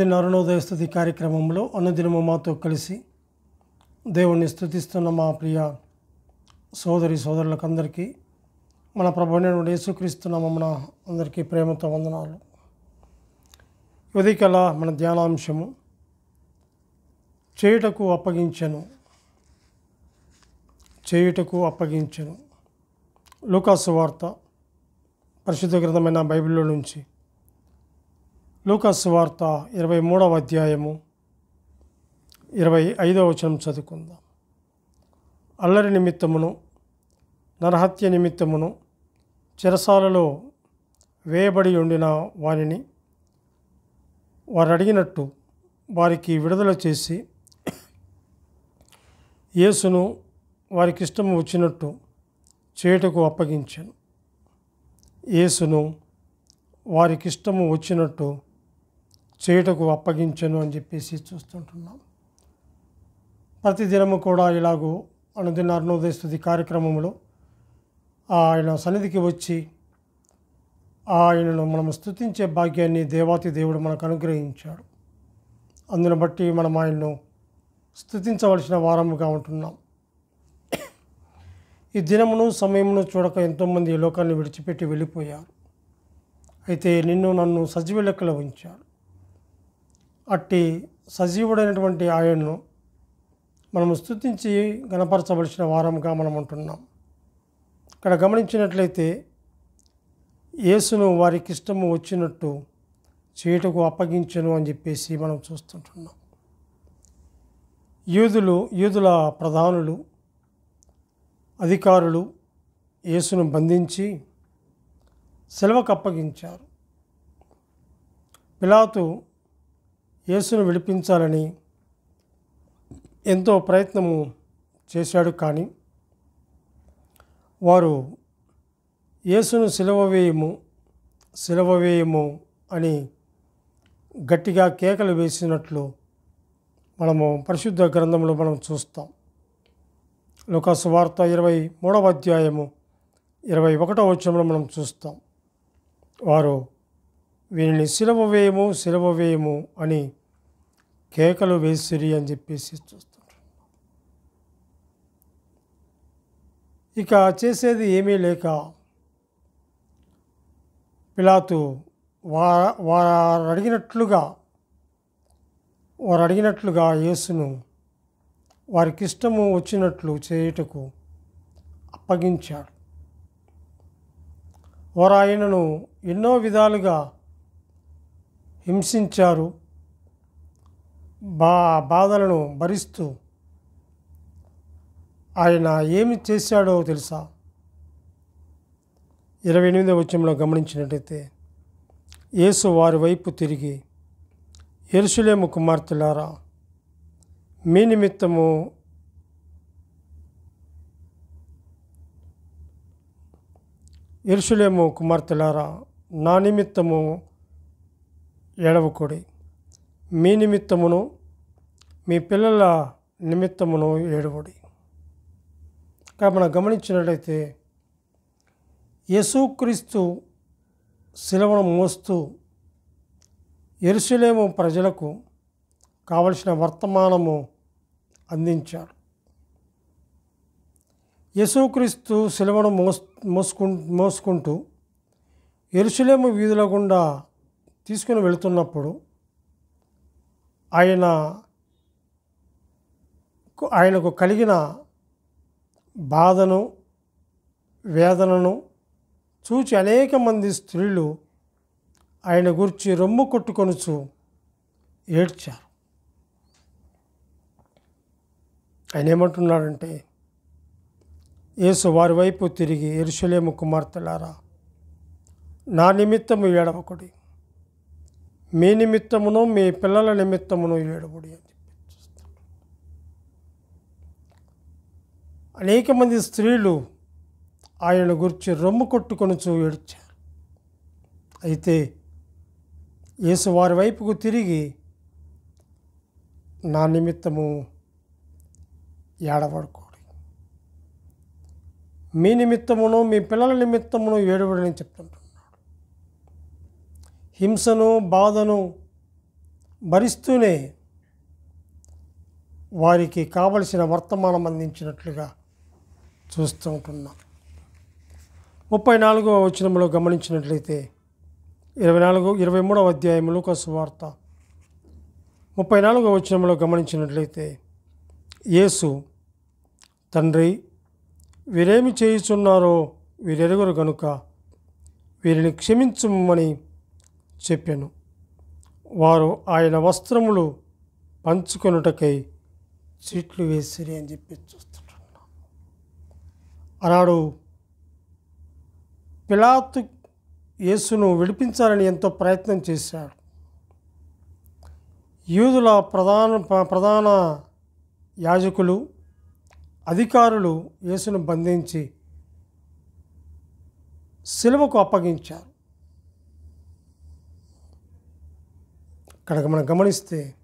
అరుణోదయ స్థుతి కార్యక్రమంలో అనుదినము మాతో కలిసి దేవుణ్ణి స్థుతిస్తున్న మా ప్రియ సోదరి సోదరులకందరికీ మన ప్రభుత్వ యేసుక్రీస్తు నామమున అందరికీ ప్రేమతో వందనాలు. ఉదయకల మన ధ్యానాంశము చేయుటకు అప్పగించెను చేయుటకు అప్పగించను. లూకాసు వార్త పరిశుద్ధ గ్రంథమైన బైబిల్లో నుంచి లూకాసు వార్త ఇరవై మూడవ అధ్యాయము ఇరవై ఐదవ వచనం చదువుకుందాం. అల్లరి నిమిత్తమును నరహత్య నిమిత్తమును చిరసాలలో వేయబడి ఉండిన వారిని వారు అడిగినట్టు వారికి విడుదల చేసి యేసును వారికి ఇష్టము వచ్చినట్టు చేయుటకు అప్పగించాను. యేసును వారికి ఇష్టము వచ్చినట్టు చేయుటకు అప్పగించను అని చెప్పేసి చూస్తుంటున్నాం. ప్రతిదినము కూడా ఇలాగూ అనుదిన అరుణోదయ స్థుతి కార్యక్రమంలో ఆయన సన్నిధికి వచ్చి ఆయనను మనం స్తుతించే భాగ్యాన్ని దేవాతి దేవుడు మనకు అనుగ్రహించాడు. అందును బట్టి మనం ఆయన్ను స్తుతించవలసిన వారముగా ఉంటున్నాం. ఈ దినమును సమయమును చూడక ఎంతోమంది ఈ లోకాన్ని విడిచిపెట్టి వెళ్ళిపోయారు. అయితే నిన్ను నన్ను సజీవ లెక్కలో ఉంచాడు అట్టి సజీవుడైనటువంటి ఆయన్ను మనము స్తుతించి గణపరచవలసిన వారంగా మనం ఉంటున్నాం. ఇక్కడ గమనించినట్లయితే యేసును వారికి ఇష్టము వచ్చినట్టు చేయుటకు అప్పగించను అని చెప్పేసి మనం చూస్తుంటున్నాం. యూదులు యూదుల ప్రధానులు అధికారులు యేసును బంధించి సెలవుకు అప్పగించారు పిలాతు యేసును విడిపించాలని ఎంతో ప్రయత్నము చేశాడు కానీ వారు యేసును సిలువ వేయము సిలువ వేయము అని గట్టిగా కేకలు వేసినట్లు మనము పరిశుద్ధ గ్రంథంలో మనం చూస్తాం. లోకాసు వార్త ఇరవై మూడవ అధ్యాయము ఇరవై ఒకటవ వచ్చంలో మనం చూస్తాం. వారు వీరిని సిలవ వేయము సిలవ వేయము అని కేకలు వేసిరి అని చెప్పేసి చూస్తుంటారు ఇక చేసేది ఏమీ లేక పిలాతు వా వారు అడిగినట్లుగా వారు అడిగినట్లుగా యేసును వారికి ఇష్టము వచ్చినట్లు చేయుటకు అప్పగించాడు. వారు ఆయనను ఎన్నో విధాలుగా హింసించారు. బా బాధలను భరిస్తూ ఆయన ఏమి చేశాడో తెలుసా? ఇరవై ఎనిమిదో వచ్చంలో గమనించినట్టయితే యేసు వారి వైపు తిరిగి ఎరుసలేము కుమార్తెలారా మీ నిమిత్తము ఎరుసలేము కుమార్తెలారా నా నిమిత్తము ఏడవకొడి. మీ నిమిత్తమును మీ పిల్లల నిమిత్తమును ఏడవడి. కాబట్టి మనం గమనించినట్లయితే యేసుక్రీస్తు శిలవను మోస్తూ ఎరుసలేము ప్రజలకు కావలసిన వర్తమానము అందించాడు. యేసుక్రీస్తు శిలవను మోస్ మోసుకు మోసుకుంటూ ఎరుసలేము వీధుల గుండా తీసుకుని వెళుతున్నప్పుడు ఆయన ఆయనకు కలిగిన బాధను వేదనను చూచి అనేక మంది స్త్రీలు ఆయన గురించి రొమ్ము కొట్టుకొనుచు ఏడ్చారు. ఆయన ఏమంటున్నాడంటే యేసు వారి వైపు తిరిగి ఎరుసలేము కుమార్తెలారా నా నిమిత్తము ఏడవకుడి. మీ నిమిత్తమును మీ పిల్లల నిమిత్తమును ఏడుబడి అని చెప్పి అనేక మంది స్త్రీలు ఆయన గురించి రొమ్ము కొట్టుకొనుచు ఏడ్చారు. అయితే యేసు వారి వైపుకు తిరిగి నా నిమిత్తము ఏడబడుకోడు మీ నిమిత్తమును మీ పిల్లల నిమిత్తమును ఏడవడని చెప్తుంటారు హింసను బాధను భరిస్తూనే వారికి కావలసిన వర్తమానం అందించినట్లుగా చూస్తూ ఉంటున్నాం. ముప్పై నాలుగవ వచనంలో గమనించినట్లయితే ఇరవై నాలుగు ఇరవై మూడవ అధ్యాయం ఒక సువార్త ముప్పై నాలుగవ వచనంలో గమనించినట్లయితే యేసు తండ్రి వీరేమి చేయుచున్నారో వీరెరుగురు గనుక వీరిని క్షమించమని చెప్పాను. వారు ఆయన వస్త్రములు పంచుకొనుటకై చీట్లు వేసిరి అని చెప్పి చూస్తుంటున్నాం ఆనాడు పిలాతు యేసును విడిపించాలని ఎంతో ప్రయత్నం చేశాడు యూదుల ప్రధాన ప్రధాన యాజకులు అధికారులు యేసును బంధించి సిలువకు అప్పగించారు. కనుక మనం గమనిస్తే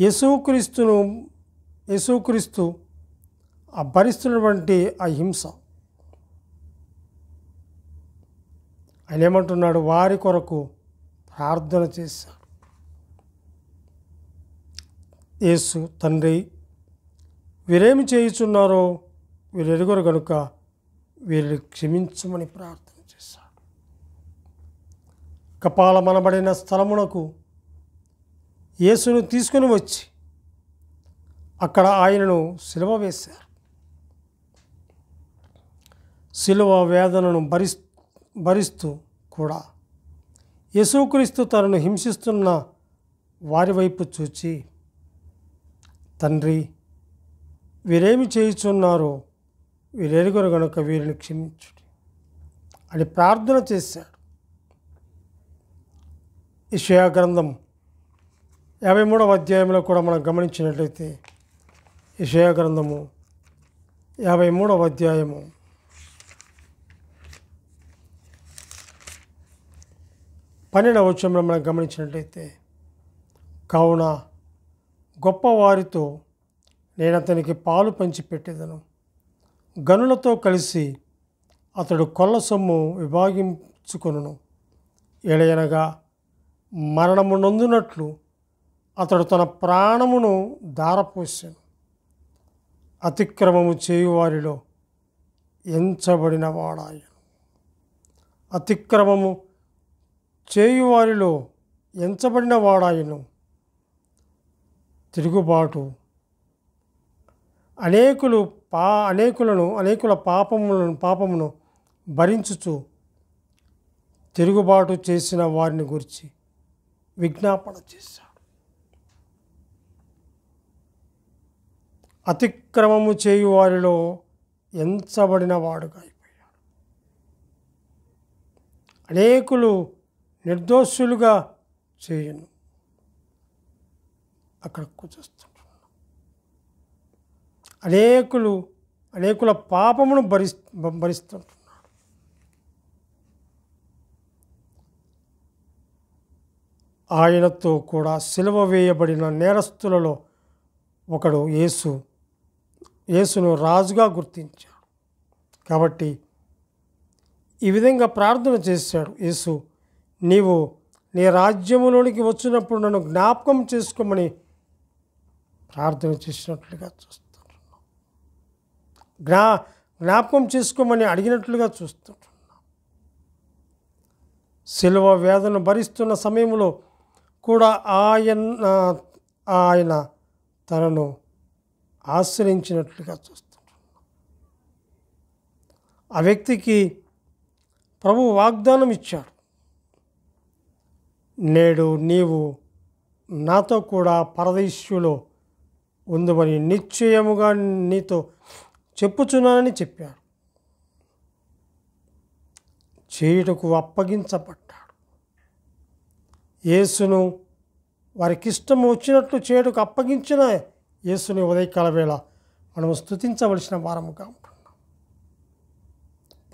యేసుక్రీస్తును యేసుక్రీస్తు ఆ భరిస్తున్నటువంటి ఆ హింస. ఆయన ఏమంటున్నాడు? వారి కొరకు ప్రార్థన చేశాడు. యేసు తండ్రి వీరేమి చేయుచున్నారో వీరు ఎరుగురు కనుక వీరిని క్షమించమని ప్రార్థన చేశాడు. కపాలమనబడిన స్థలమునకు యేసును తీసుకుని వచ్చి అక్కడ ఆయనను సిలువ వేశారు. సిలువ వేదనను భరి భరిస్తూ కూడా యేసుక్రీస్తు తనను హింసిస్తున్న వారి వైపు చూచి తండ్రి వీరేమి చేయుచున్నారో వీరెరుగురు గనుక వీరిని క్షమించు అని ప్రార్థన చేశాడు. ఇషయా గ్రంథం యాభై మూడవ అధ్యాయంలో కూడా మనం గమనించినట్లయితే ఇషయా గ్రంథము యాభై మూడవ అధ్యాయము. పన్నెండవ వచ్చంలో మనం గమనించినట్లయితే కావున గొప్పవారితో నేను అతనికి పాలు పంచిపెట్టేదను గనులతో కలిసి అతడు కొల్ల సొమ్ము విభాగించుకొనును. ఎడయనగా మరణము నొందునట్లు అతడు తన ప్రాణమును దారపోసాను అతిక్రమము చేయువారిలో ఎంచబడిన వాడాయను. అతిక్రమము చేయువారిలో ఎంచబడిన వాడాయను. తిరుగుబాటు. అనేకులు పా అనేకులను అనేకుల పాపములను పాపమును భరించుచు తిరుగుబాటు చేసిన వారిని గురించి విజ్ఞాపన చేశాడు. అతిక్రమము చేయు వారిలో ఎంచబడిన వాడుగా అయిపోయాడు. అనేకులు నిర్దోషులుగా చేయను. అక్కడ కూర్చొస్తుంటున్నాం అనేకులు అనేకుల పాపమును భరి భరిస్తుంటున్నాడు ఆయనతో కూడా సిలువ వేయబడిన నేరస్తులలో ఒకడు యేసు యేసును రాజుగా గుర్తించాడు. కాబట్టి ఈ విధంగా ప్రార్థన చేశాడు యేసు నీవు నీ రాజ్యములోనికి వచ్చినప్పుడు నన్ను జ్ఞాపకం చేసుకోమని ప్రార్థన చేసినట్లుగా చూస్తుంటున్నాం జ్ఞా జ్ఞాపకం చేసుకోమని అడిగినట్లుగా చూస్తుంటున్నాం శిలువ వేదన భరిస్తున్న సమయంలో కూడా ఆయన ఆయన తనను ఆశ్రయించినట్లుగా చూస్తుంటున్నాం ఆ వ్యక్తికి ప్రభు వాగ్దానం ఇచ్చాడు. నేడు నీవు నాతో కూడా పరదేశ్యులో ఉందమని నిశ్చయముగా నీతో చెప్పుచున్నానని చెప్పాడు. చేయుటకు అప్పగించబడ్డాడు. యేసును వారికిష్టం వచ్చినట్లు చేయుటకు అప్పగించిన యేసుని ఉదయకాల వేళ మనము స్థుతించవలసిన వారముగా ఉంటున్నాం.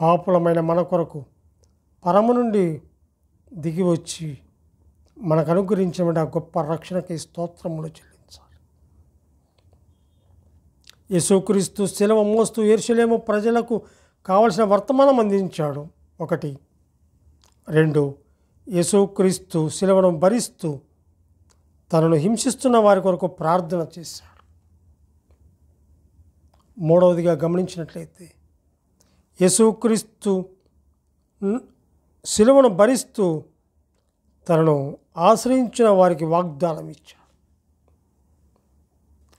పాపులమైన మన కొరకు పరము నుండి దిగి వచ్చి మనకు అనుగ్రహించిన ఆ గొప్ప రక్షణకి స్తోత్రములు చెల్లించాలి. యేసుక్రీస్తు శిలవ మోస్తూ ఎరుసలేము ప్రజలకు కావలసిన వర్తమానం అందించాడు. ఒకటి. రెండు. యేసుక్రీస్తు శిలవను భరిస్తూ తనను హింసిస్తున్న వారి కొరకు ప్రార్థన చేశాడు. మూడవదిగా గమనించినట్లయితే యేసుక్రీస్తు శిలువను భరిస్తూ తనను ఆశ్రయించిన వారికి వాగ్దానం ఇచ్చాడు.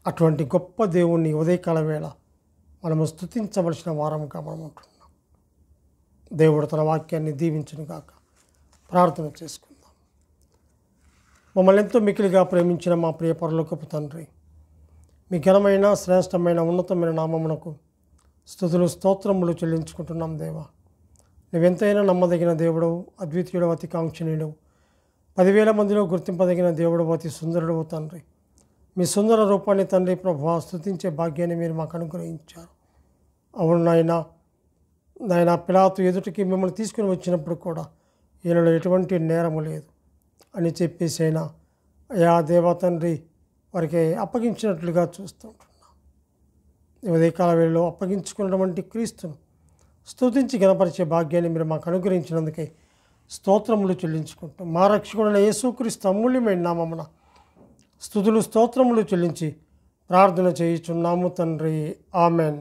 అటువంటి గొప్ప దేవుణ్ణి ఉదయకాల వేళ మనము స్థుతించవలసిన వారంగా మనం ఉంటున్నాం. దేవుడు తన వాక్యాన్ని దీవించను కాక ప్రార్థన చేసుకుందాం. మమ్మల్ని ఎంతో మికిలిగా ప్రేమించిన మా ప్రియ పరలోకపు తండ్రి మీ ఘనమైన శ్రేష్టమైన ఉన్నతమైన నామమునకు స్థుతులు స్తోత్రములు చెల్లించుకుంటున్నాం దేవా. నువ్వెంతైనా నమ్మదగిన దేవుడు అద్వితీయుడు అతి కాంక్షణీయుడు పదివేల మందిలో గుర్తింపదగిన దేవుడు అతి సుందరుడు తండ్రి. మీ సుందర రూపాన్ని తండ్రి ప్రభు స్థుతించే భాగ్యాన్ని మీరు మాకు అనుగ్రహించారు. అవును నాయన నాయన పిలాతు ఎదుటికి మిమ్మల్ని తీసుకుని వచ్చినప్పుడు కూడా ఈయనలో ఎటువంటి నేరము లేదు అని చెప్పేసి అయా దేవా తండ్రి వారికి అప్పగించినట్లుగా చూస్తూ. ఉంటున్నాం ఉదయకాల వేళలో అప్పగించుకున్నటువంటి క్రీస్తును స్తుతించి గణపరిచే భాగ్యాన్ని మీరు మాకు అనుగ్రహించినందుకే స్తోత్రములు చెల్లించుకుంటూ మా రక్షకుడైన యేసుక్రీస్తు అమూల్యమైన నామమున స్తుతులు స్తోత్రములు చెల్లించి ప్రార్థన చేయుచున్నాము తండ్రి. ఆమెన్.